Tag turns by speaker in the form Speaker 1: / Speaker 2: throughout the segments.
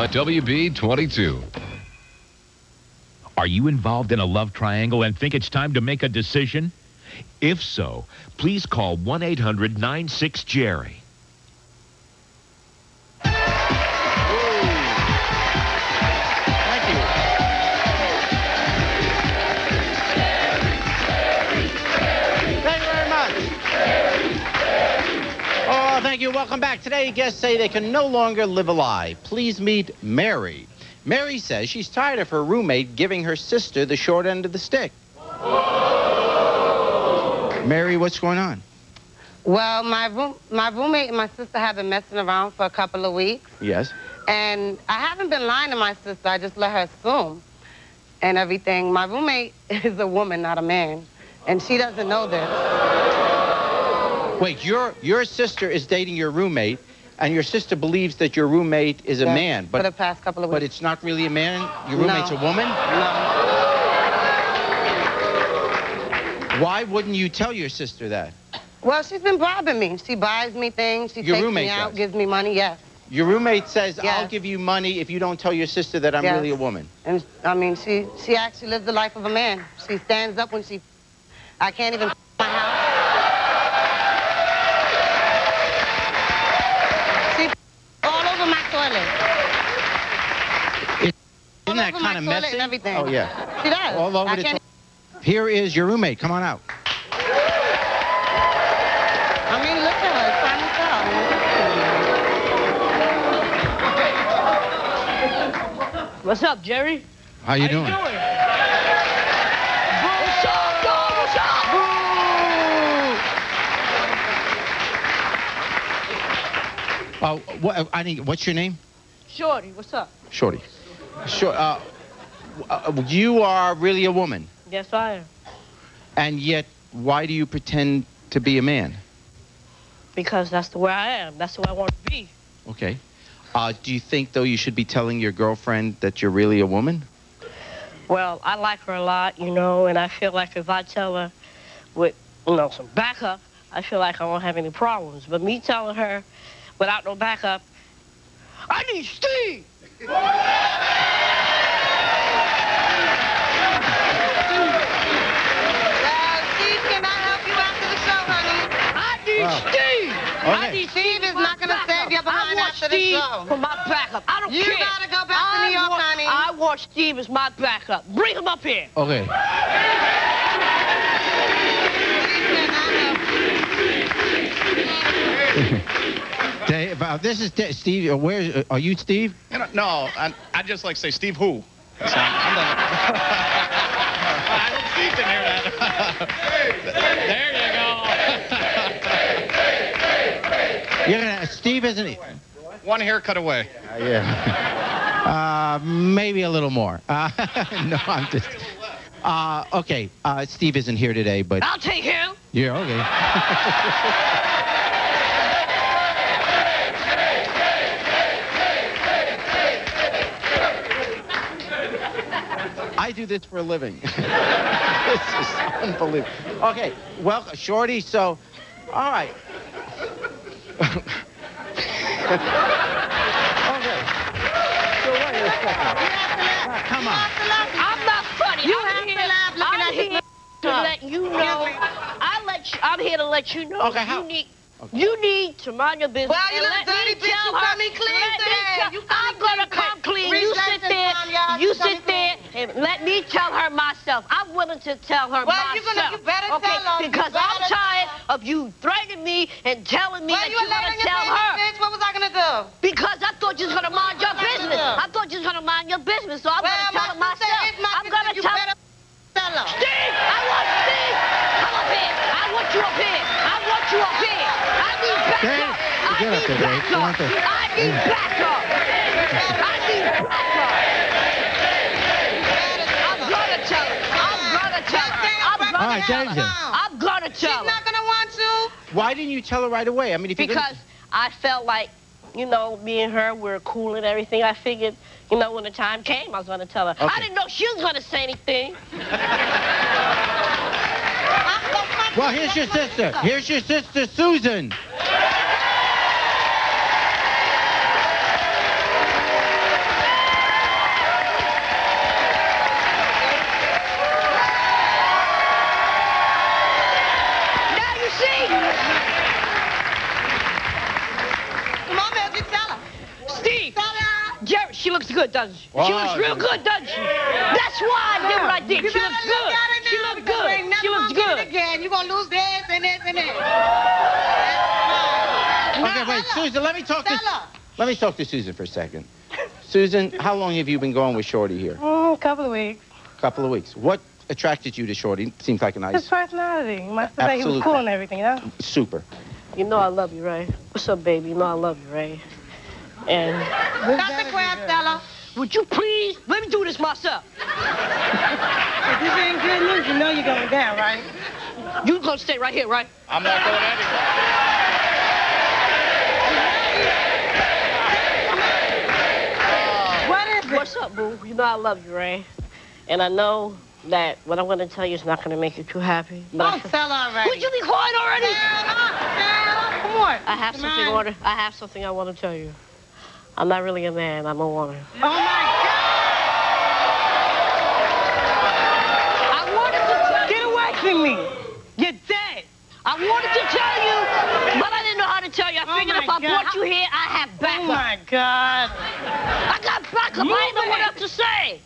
Speaker 1: Uh, on WB22.
Speaker 2: Are you involved in a love triangle and think it's time to make a decision? If so, please call 1
Speaker 3: Welcome back. Today, guests say they can no longer live a lie. Please meet Mary. Mary says she's tired of her roommate giving her sister the short end of the stick. Mary, what's going on?
Speaker 4: Well, my room, my roommate and my sister have been messing around for a couple of weeks,
Speaker 3: Yes.
Speaker 4: and I haven't been lying to my sister. I just let her assume and everything. My roommate is a woman, not a man, and she doesn't know this.
Speaker 3: Wait, your your sister is dating your roommate, and your sister believes that your roommate is a
Speaker 4: Yes,
Speaker 3: man,
Speaker 4: for the
Speaker 3: but
Speaker 4: past couple of weeks.
Speaker 3: but it's not really a man. Your roommate's
Speaker 4: No.
Speaker 3: a woman.
Speaker 4: No.
Speaker 3: Why wouldn't you tell your sister that?
Speaker 4: Well, she's been bribing me. She buys me things. She
Speaker 3: Your
Speaker 4: takes me out,
Speaker 3: does?
Speaker 4: gives me money. Yes.
Speaker 3: Your roommate says, "I'll
Speaker 4: Yes.
Speaker 3: give you money if you don't tell your sister that I'm
Speaker 4: Yes.
Speaker 3: really a woman."
Speaker 4: And I mean, she she actually lives the life of a man. She stands up when she. I can't even my house. Toilet.
Speaker 3: Isn't that kind of
Speaker 4: toilet
Speaker 3: messy?
Speaker 4: and everything.
Speaker 3: Oh yeah.
Speaker 4: She does.
Speaker 3: All over
Speaker 4: I
Speaker 3: the
Speaker 4: can't.
Speaker 3: Here is your roommate. Come on out.
Speaker 4: I mean, look at her. It's time to tell.
Speaker 5: What's up, Jerry?
Speaker 3: How you
Speaker 5: How
Speaker 3: doing?
Speaker 5: you doing?
Speaker 3: Oh, what, I need. What's your name?
Speaker 5: Shortee, what's up?
Speaker 3: Shortee. Sure. Uh, uh, you are really a woman,
Speaker 5: Yes, I am.
Speaker 3: and yet why do you pretend to be a man?
Speaker 5: Because that's the way I am. That's who I want to be.
Speaker 3: Okay. Uh, do you think though you should be telling your girlfriend that you're really a woman?
Speaker 5: Well, I like her a lot, you know, and I feel like if I tell her with, you know, some backup, I feel like I won't have any problems. But me telling her without no backup, I need Steve.
Speaker 4: Uh, Steve, can I help you after the show, honey?
Speaker 5: I need Steve. I need
Speaker 4: Steve is not gonna
Speaker 5: save
Speaker 4: stand you behind
Speaker 5: I want
Speaker 4: after the
Speaker 5: Steve
Speaker 4: show.
Speaker 5: for my backup. I don't
Speaker 4: You
Speaker 5: care.
Speaker 4: gotta go back to New York,
Speaker 5: want,
Speaker 4: honey.
Speaker 5: I want Steve as my backup. Bring him up here.
Speaker 3: Okay. Dave, uh, this is Da- Steve. Uh, where uh, are you, Steve?
Speaker 6: You know, no, I, I just like to say Steve who. So, I'm the, I hope Steve can hear that. there you go.
Speaker 3: You're gonna. Steve isn't.
Speaker 6: One haircut away.
Speaker 3: Uh, yeah. uh, maybe a little more. Uh, no, I'm just. Uh, okay. Uh, Steve isn't here today, but
Speaker 5: I'll take him.
Speaker 3: yeah, okay. I do this for a living. this is unbelievable. Okay, well, Shortee, so, all right. okay. So wait a second. Uh, come on.
Speaker 5: I'm not funny.
Speaker 4: You
Speaker 5: I'm
Speaker 4: have to laugh looking
Speaker 5: I'm
Speaker 4: at
Speaker 5: here to let you know. I let you, I'm here to let you know.
Speaker 3: Okay, how-
Speaker 5: You need, you need to mind your business.
Speaker 4: Well, you little
Speaker 5: let me
Speaker 4: dirty bitch,
Speaker 5: tell
Speaker 4: you
Speaker 5: her-
Speaker 4: got me clean
Speaker 5: let me
Speaker 4: today.
Speaker 5: tell-
Speaker 4: You
Speaker 5: I'm gonna come clean.
Speaker 4: Reach
Speaker 5: You sit there.
Speaker 4: mom, y'all.
Speaker 5: You
Speaker 4: You got me
Speaker 5: sit there and let me tell her myself. I'm willing to tell her
Speaker 4: Well,
Speaker 5: myself.
Speaker 4: you're gonna- you better
Speaker 5: okay,
Speaker 4: tell her. You
Speaker 5: because I'm tired
Speaker 4: tell
Speaker 5: of you threatening me and telling me
Speaker 4: Well,
Speaker 5: that
Speaker 4: you
Speaker 5: you're gonna tell her.
Speaker 4: bitch. What was I gonna do?
Speaker 5: Because I thought you was gonna mind your
Speaker 4: What was I
Speaker 5: business. I thought you was gonna mind your business, so I'm
Speaker 4: well,
Speaker 5: gonna tell her myself.
Speaker 4: my
Speaker 5: I'm gonna tell
Speaker 4: better tell her.
Speaker 5: Steve, I want Steve. Come up here. I want you up here. I want you up here. I need backup. I need
Speaker 3: there, Dave. Get up
Speaker 5: backup. I need backup.
Speaker 3: All
Speaker 5: gonna
Speaker 3: right,
Speaker 5: tell
Speaker 3: Danger.
Speaker 5: I'm gonna
Speaker 4: She's
Speaker 5: tell her.
Speaker 4: She's not gonna want to.
Speaker 3: Why didn't you tell her right away? I mean, if you're
Speaker 5: Because I felt like, you know, me and her were cool and everything. I figured, you know, when the time came, I was going to tell her.
Speaker 3: Okay.
Speaker 5: I didn't know she was going to say anything.
Speaker 3: Well, here's your sister. Here's your sister, Susan.
Speaker 5: Good, doesn't she?
Speaker 3: Wow.
Speaker 5: She looks real good, doesn't she? That's why I did what I did.
Speaker 4: You
Speaker 5: She looks
Speaker 4: look
Speaker 5: good.
Speaker 4: at it
Speaker 5: She
Speaker 4: now
Speaker 5: looks
Speaker 4: because
Speaker 5: good.
Speaker 4: ain't nothing
Speaker 5: She looks
Speaker 4: gonna
Speaker 5: good.
Speaker 4: again. You're gonna lose this and this and this.
Speaker 3: Okay, wait, Susan, let me talk to
Speaker 4: Stella.
Speaker 3: let me talk to Susan for a second. Susan, how long have you been going with Shortee here?
Speaker 4: Mm, a couple of weeks.
Speaker 3: A couple of weeks. What attracted you to Shortee? Seems like a
Speaker 4: His
Speaker 3: nice,
Speaker 4: personality. My sister he
Speaker 3: Absolutely.
Speaker 4: was cool and everything, you know?
Speaker 3: super.
Speaker 5: You know I love you, Ray. What's up, baby? You know I love you, Ray. And
Speaker 4: Cut the crap, Stella.
Speaker 5: would you please let me do this myself?
Speaker 4: If this ain't good news, you know you're going down, right?
Speaker 5: You gonna stay right here, right?
Speaker 6: I'm not going anywhere.
Speaker 4: What is it?
Speaker 5: What's up, boo? You know I love you, Ray. And I know that what I'm gonna tell you is not gonna make you too happy. But I
Speaker 4: Don't tell her already.
Speaker 5: Would you be quiet already?
Speaker 4: Stella, Stella, come on.
Speaker 5: I have
Speaker 4: Come
Speaker 5: something
Speaker 4: on.
Speaker 5: order. I have something I want to tell you. I'm not really a man. I'm a woman.
Speaker 4: Oh, my God!
Speaker 5: I wanted to tell
Speaker 4: Get away from me. You're dead.
Speaker 5: I wanted to tell you, but I didn't know how to tell you. I
Speaker 4: Oh
Speaker 5: figured
Speaker 4: my
Speaker 5: if I
Speaker 4: God.
Speaker 5: brought you here, I have
Speaker 4: oh,
Speaker 5: backup.
Speaker 4: Oh, my God.
Speaker 5: I got backup. I didn't know what else to say.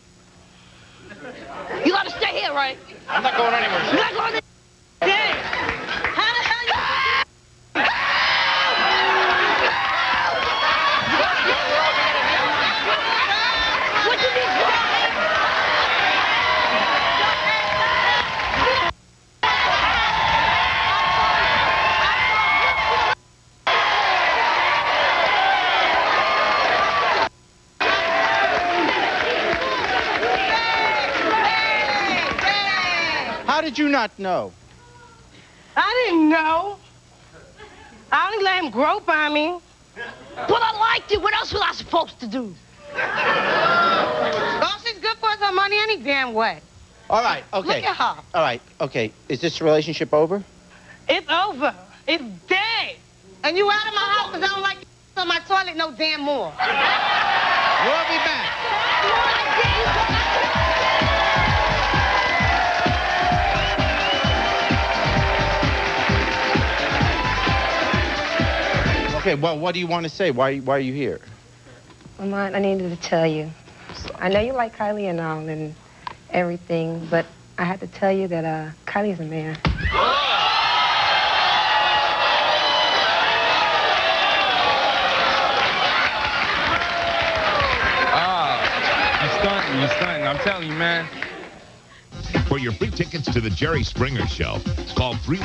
Speaker 5: You gotta stay here, right?
Speaker 6: I'm not going anywhere.
Speaker 5: You're not going
Speaker 3: did you not know?
Speaker 4: I didn't know. I only let him grope on me.
Speaker 5: But I liked it. What else was I supposed to do?
Speaker 4: Oh, she's good for her money any damn way.
Speaker 3: All right, okay.
Speaker 4: Look at her.
Speaker 3: All right, okay. Is this relationship over?
Speaker 4: It's over. It's dead. And you out of my house because I don't like you on my toilet no damn more.
Speaker 3: We'll be back. Okay, well, what do you want to say? Why, why are you here?
Speaker 7: Lamont, I needed to tell you. I know you like Kylie and all and everything, but I had to tell you that uh, Kylie's a man.
Speaker 8: Ah, you stunting, you stunting. I'm telling you, man.
Speaker 2: For your free tickets to the Jerry Springer Show, call 3...